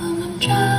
我们找